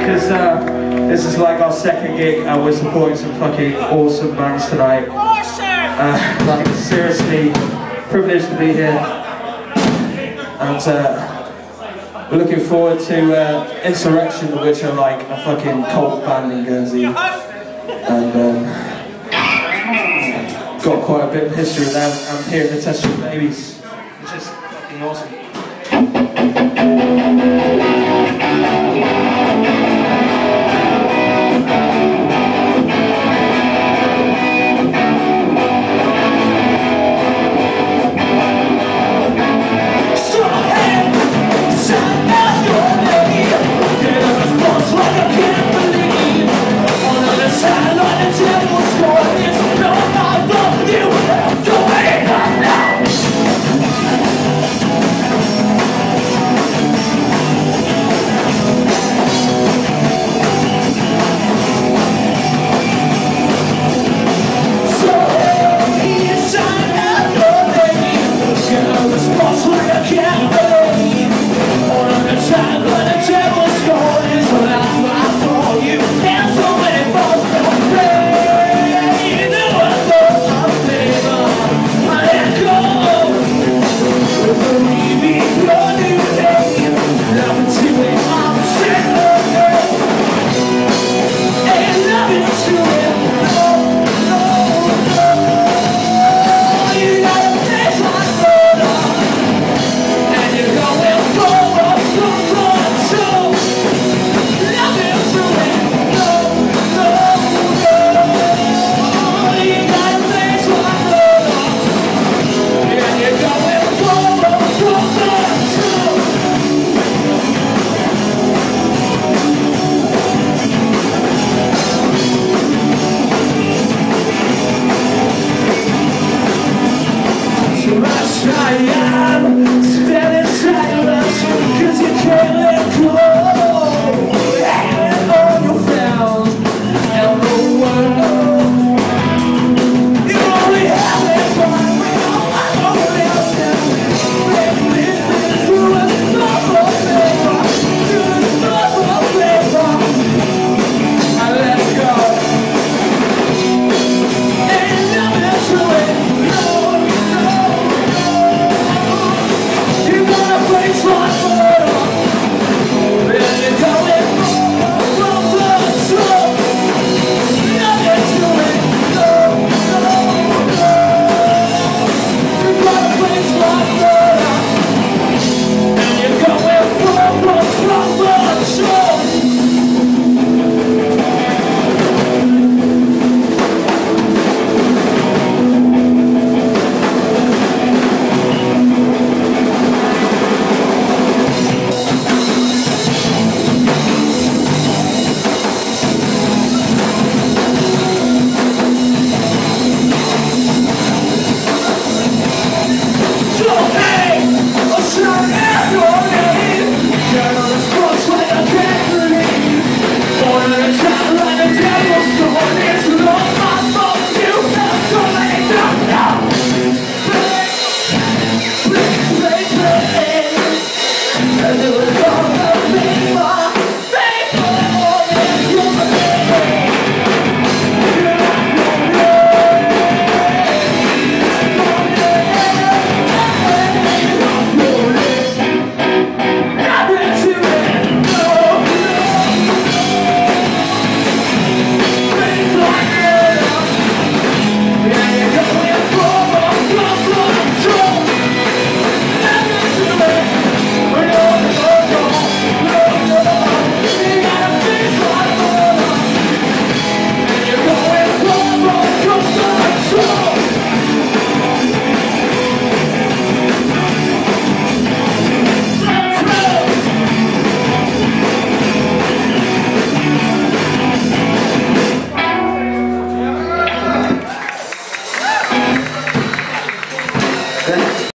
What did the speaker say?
because uh, this is like our second gig and we're supporting some fucking awesome bands tonight. Uh, like seriously, privileged to be here. And uh, we're looking forward to uh, Insurrection, which are like a fucking cult band in Guernsey. And um, got quite a bit of history with them. I'm here in the Test Babies, which is fucking awesome. spots like a believe Or on a time when devil